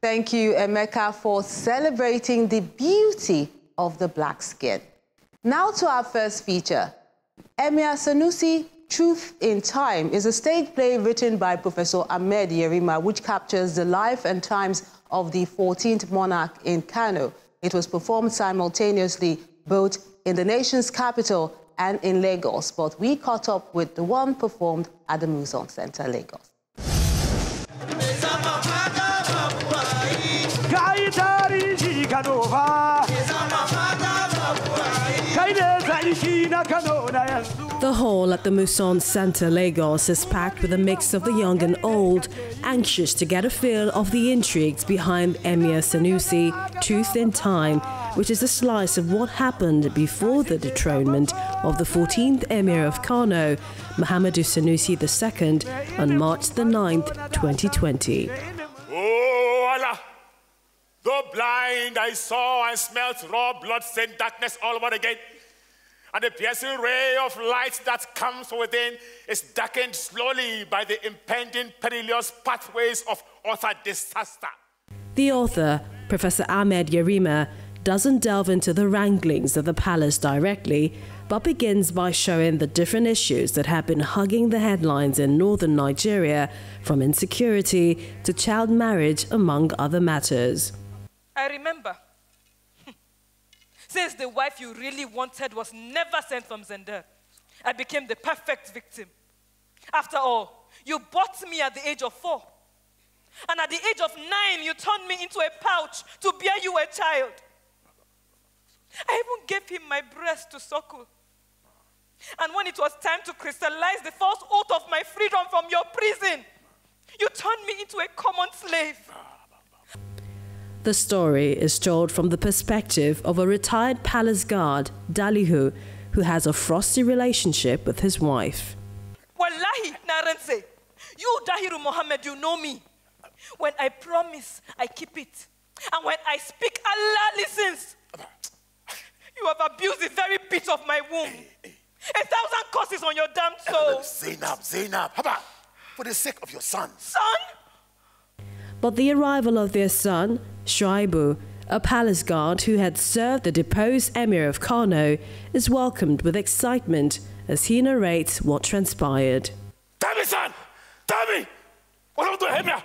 Thank you, Emeka, for celebrating the beauty of the black skin. Now to our first feature. Emir Sanusi, Truth in Time, is a stage play written by Professor Ahmed Yerima, which captures the life and times of the 14th monarch in Kano. It was performed simultaneously both in the nation's capital and in Lagos, but we caught up with the one performed at the Muson Center, Lagos. The hall at the Muson Center, Lagos is packed with a mix of the young and old, anxious to get a feel of the intrigues behind Emir Sanusi, Truth in Time, which is a slice of what happened before the dethronement of the 14th Emir of Kano, Muhammadu Sanusi II, on March the 9th, 2020. Though blind, I saw and smelt raw blood-stained darkness all over again. And the piercing ray of light that comes from within is darkened slowly by the impending perilous pathways of utter disaster. The author, Professor Ahmed Yerima, doesn't delve into the wranglings of the palace directly, but begins by showing the different issues that have been hugging the headlines in northern Nigeria, from insecurity to child marriage, among other matters. I remember since the wife you really wanted was never sent from Zinder, I became the perfect victim. After all, you bought me at the age of four. And at the age of nine, you turned me into a pouch to bear you a child. I even gave him my breast to suckle. And when it was time to crystallize the false oath of my freedom from your prison, you turned me into a common slave. The story is told from the perspective of a retired palace guard, Dalihu, who has a frosty relationship with his wife. Wallahi, Narense, you Dahiru Mohammed, you know me. When I promise, I keep it. And when I speak, Allah listens. You have abused the very bit of my womb. A thousand curses on your damn soul. Zainab, Zainab, Haba, for the sake of your son. Son? But the arrival of their son, Shuaibu, a palace guard who had served the deposed emir of Kano, is welcomed with excitement as he narrates what transpired. Tell me, son! Tell me! What happened to Emir?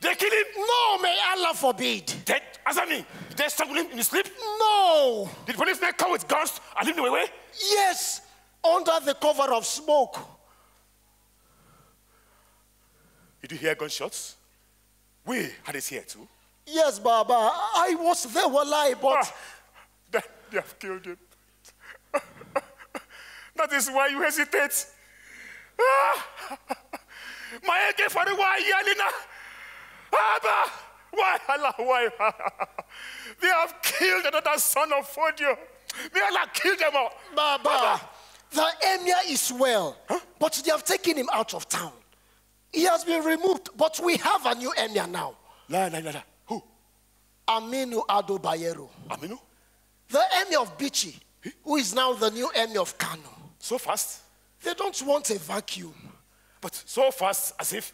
They killed him? No, may Allah forbid. Dead? Azami? Did they strangle him in his sleep? No. Did policemen come with guns and lead him away? Yes, under the cover of smoke. Did you hear gunshots? We had it here too. Yes, Baba. I was there, while I, but. Ah, they, they have killed him. that is why you hesitate. Ah, my AK 41 yelling. Abba! Why, Allah, why? they have killed another son of Fodio. May Allah kill them all. Baba, Baba. the emir is well, huh? but they have taken him out of town. He has been removed, but we have a new emir now. La, la, la, la. Who? Aminu Ado Bayero. Aminu? The emir of Bichi, who is now the new emir of Kano. So fast? They don't want a vacuum. But so fast as if,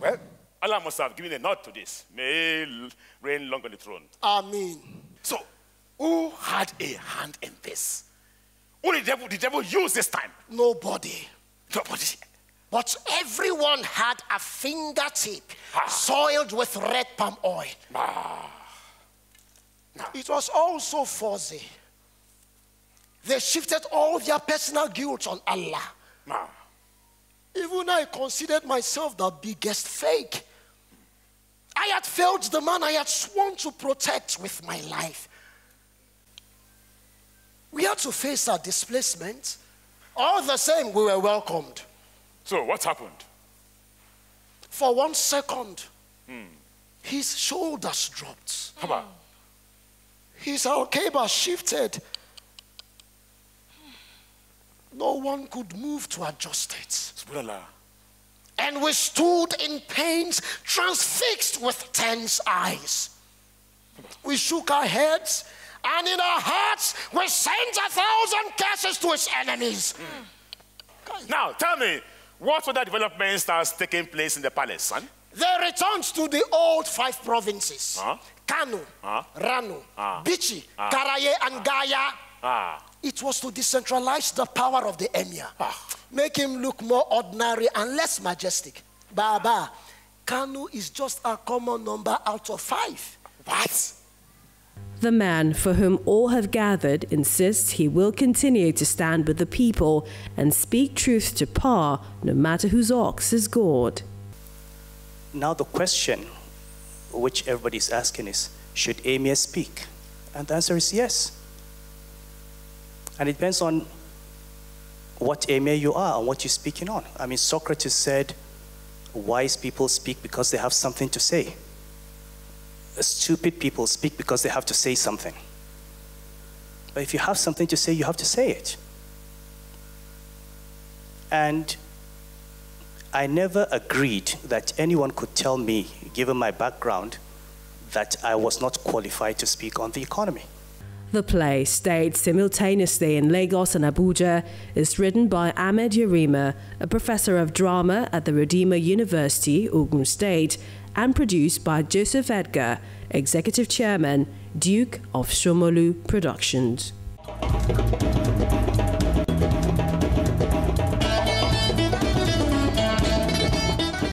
well, Allah must have given a nod to this. May reign long on the throne. Amen. So, who had a hand in this? Who did the devil, the devil use this time? Nobody. Nobody. But everyone had a fingertip ah. soiled with red palm oil. Ah. It was all so fuzzy. They shifted all their personal guilt on Allah. Ah. Even I considered myself the biggest fake. I had failed the man I had sworn to protect with my life. We had to face our displacement. All the same, we were welcomed. So, what happened? For one second, hmm. his shoulders dropped. Haba. His alkeba shifted. No one could move to adjust it. And we stood in pains, transfixed with tense eyes. We shook our heads, and in our hearts, we sent a thousand curses to his enemies. Mm. Now, tell me, what other developments are taking place in the palace, son? They returned to the old five provinces Huh? Kano, Huh? Rano, Ah. Bichi, Ah. Karaye, and Gaya. Ah. It was to decentralize the power of the emir, make him look more ordinary and less majestic. Baba, Kano is just a common number out of five. What? The man for whom all have gathered insists he will continue to stand with the people and speak truth to power, no matter whose ox is gored. Now, the question which everybody is asking is should Emir speak? And the answer is yes. And it depends on what Emir you are and what you're speaking on. I mean, Socrates said, wise people speak because they have something to say. Stupid people speak because they have to say something. But if you have something to say, you have to say it. And I never agreed that anyone could tell me, given my background, that I was not qualified to speak on the economy. The play, staged simultaneously in Lagos and Abuja, is written by Ahmed Yerima, a professor of drama at the Redeemer University, Ogun State, and produced by Joseph Edgar, executive chairman, Duke of Shomolu Productions.